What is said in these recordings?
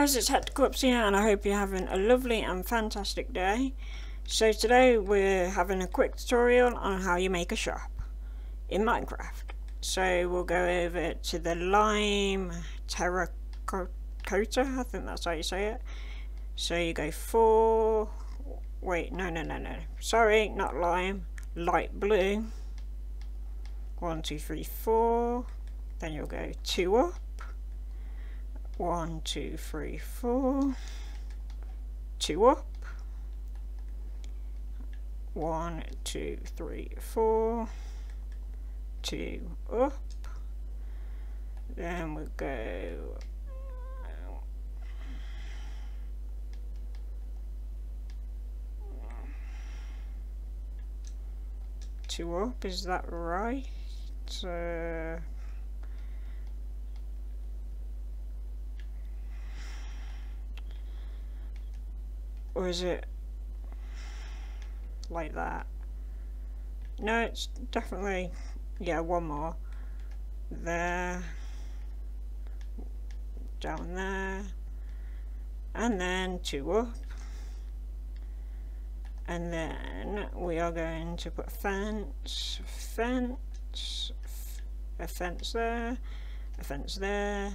guys, it's Hectic here and I hope you're having a lovely and fantastic day. So today we're having a quick tutorial on how you make a shop in Minecraft. So we'll go over to the lime terracotta, I think that's how you say it. So you go four, wait, no, no, no, no, sorry, not lime, light blue. One, two, three, four. Then you'll go two up one, two, three, four. Two up. One, two, three, four. Two up. Then we go two up, is that right? Uh, Or is it like that? No, it's definitely, yeah, one more. There. Down there. And then two up. And then we are going to put fence, fence, a fence there, a fence there,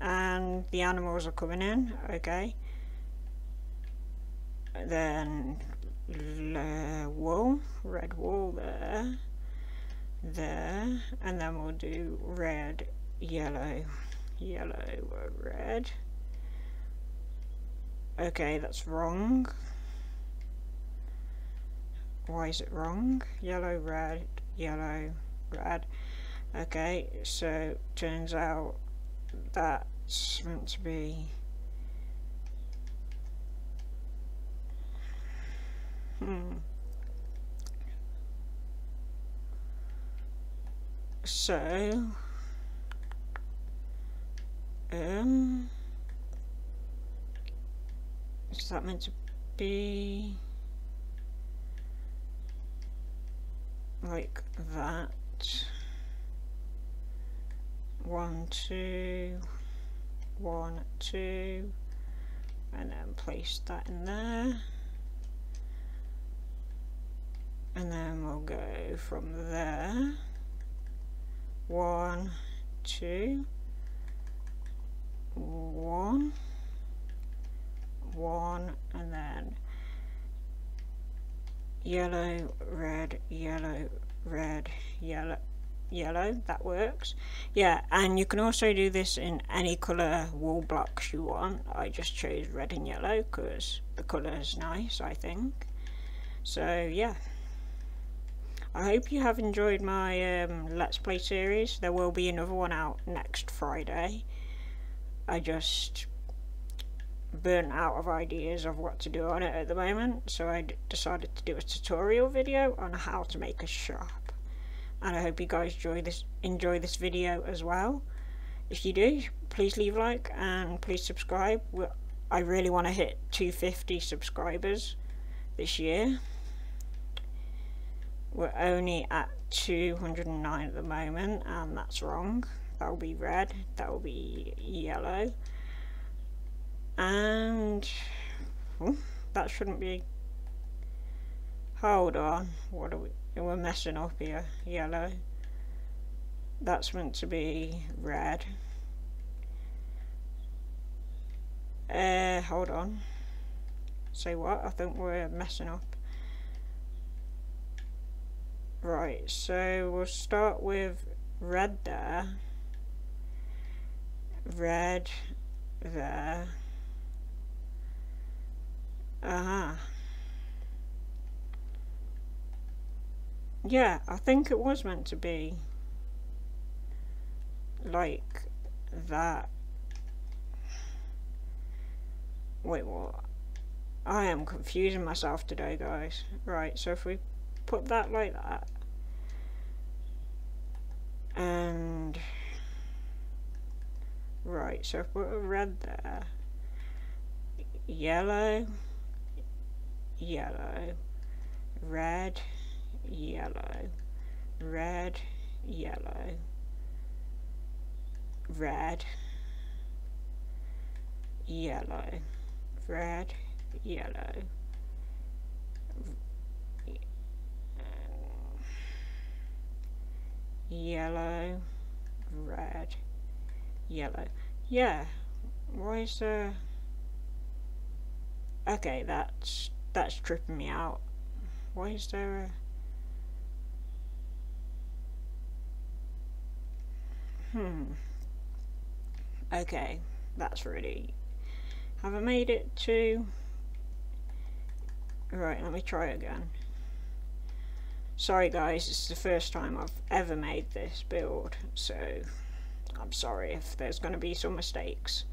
and the animals are coming in, okay then wool, red wool there, there, and then we'll do red, yellow, yellow, red. Okay, that's wrong. Why is it wrong? Yellow, red, yellow, red. Okay, so turns out that's meant to be Hmm. So, um, is that meant to be like that? One, two, one, two, and then place that in there. And then we'll go from there. One two one one and then yellow red yellow red yellow yellow that works. Yeah and you can also do this in any color wall blocks you want. I just chose red and yellow because the color is nice I think. So yeah I hope you have enjoyed my um, Let's Play series. There will be another one out next Friday. I just burnt out of ideas of what to do on it at the moment, so I decided to do a tutorial video on how to make a shop. And I hope you guys enjoy this enjoy this video as well. If you do, please leave like and please subscribe. I really want to hit 250 subscribers this year. We're only at 209 at the moment, and that's wrong. That will be red, that will be yellow. And oh, that shouldn't be. Hold on, what are we? We're messing up here. Yellow. That's meant to be red. Uh, hold on. Say what? I think we're messing up. Right, so we'll start with red there, red there, uh-huh. Yeah, I think it was meant to be like that. Wait, what? I am confusing myself today, guys. Right, so if we put that like that, and right so we put a red there yellow yellow red yellow red yellow red yellow, red, yellow, yellow, red, yellow. Yeah, why is there... Okay, that's, that's tripping me out. Why is there a... Hmm. Okay, that's really... Have I made it to... Right, let me try again. Sorry guys, it's the first time I've ever made this build, so I'm sorry if there's going to be some mistakes.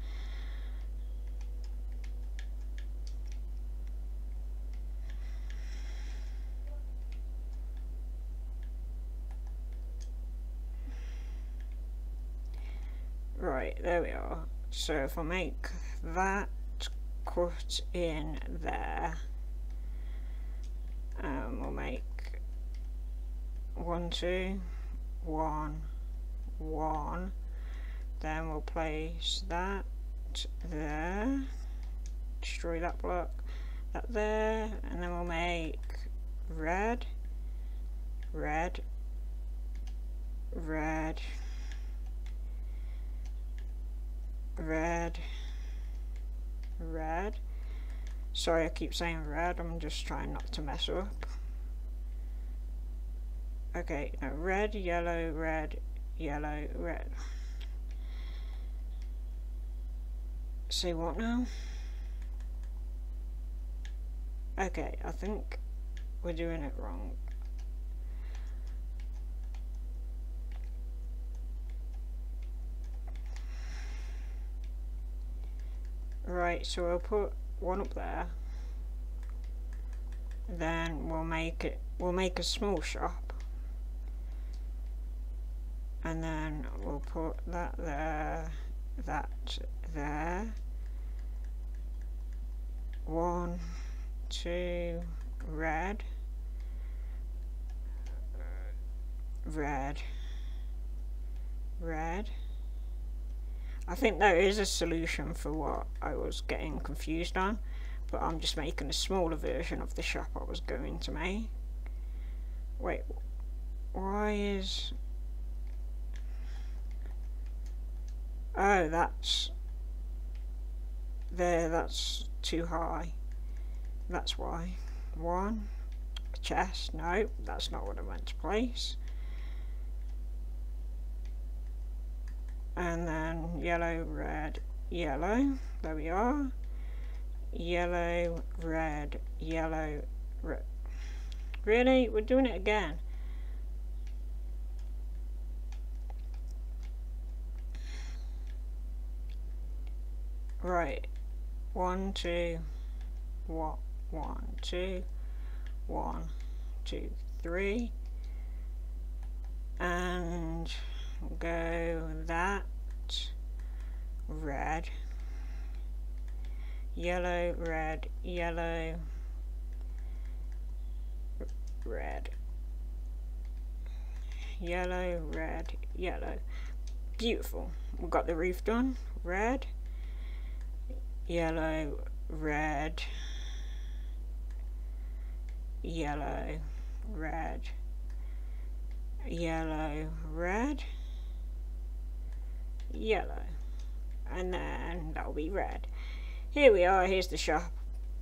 Right, there we are. So if I make that cut in there, um, we'll make one, two, one, one. Then we'll place that there, destroy that block, that there, and then we'll make red, red, red, red, red. Sorry I keep saying red, I'm just trying not to mess up. Okay, no, red, yellow, red, yellow, red. Say what now? Okay, I think we're doing it wrong. Right, so we'll put one up there. Then we'll make it we'll make a small shop. And then we'll put that there, that there. One, two, red, red, red. I think there is a solution for what I was getting confused on, but I'm just making a smaller version of the shop I was going to make. Wait, why is... Oh, that's... There, that's too high. That's why. One. Chest. No, that's not what I meant to place. and then yellow, red, yellow. There we are. Yellow, red, yellow, red. Really? We're doing it again. Right. One, two, one, one, two, one, two, three. And go that red yellow red yellow red yellow red yellow beautiful we've got the roof done red yellow red yellow red yellow red yellow and then that'll be red. Here we are here's the shop.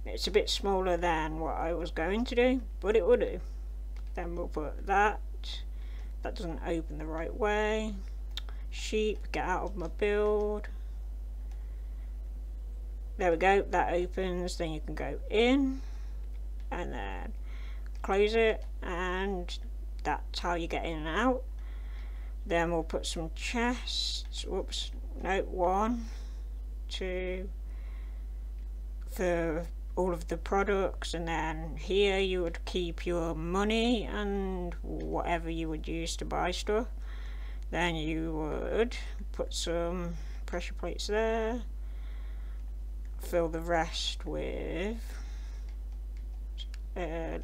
It's a bit smaller than what I was going to do but it will do. Then we'll put that. That doesn't open the right way. Sheep get out of my build there we go. That opens. Then you can go in and then close it. And that's how you get in and out. Then we'll put some chests. Whoops. No. One two for all of the products. And then here you would keep your money and whatever you would use to buy stuff. Then you would put some pressure plates there fill the rest with uh,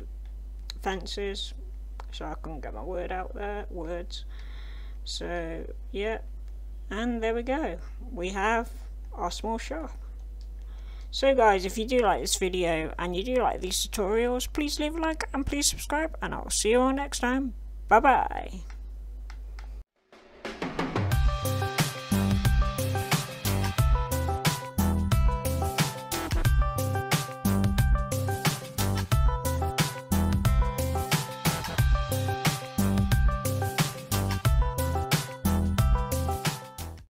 fences so I couldn't get my word out there words so, yeah, and there we go. We have our small shop. So guys, if you do like this video and you do like these tutorials, please leave a like and please subscribe and I'll see you all next time. Bye bye.